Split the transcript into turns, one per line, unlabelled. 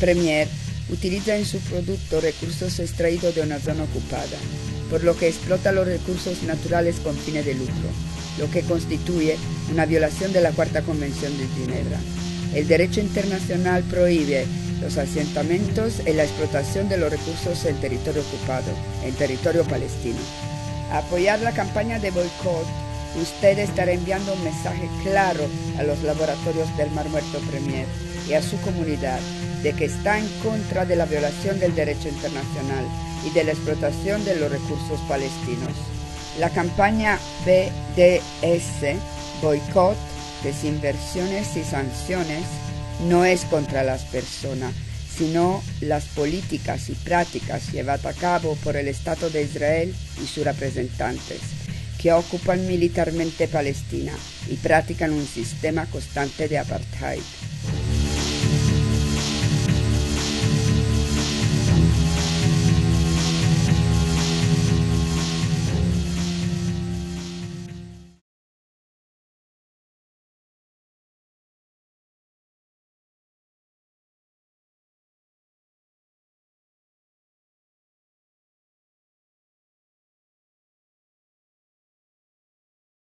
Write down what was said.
Premier utiliza en su producto recursos extraídos de una zona ocupada, por lo que explota los recursos naturales con fines de lucro, lo que constituye una violación de la Cuarta Convención de Ginebra. El derecho internacional prohíbe los asentamientos y la explotación de los recursos en territorio ocupado, en territorio palestino. apoyar la campaña de boicot, usted estará enviando un mensaje claro a los laboratorios del Mar Muerto Premier y a su comunidad de que está en contra de la violación del derecho internacional y de la explotación de los recursos palestinos. La campaña BDS, boicot, desinversiones y sanciones, no es contra las personas, sino las políticas y prácticas llevadas a cabo por el Estado de Israel y sus representantes, que ocupan militarmente Palestina y practican un sistema constante de apartheid.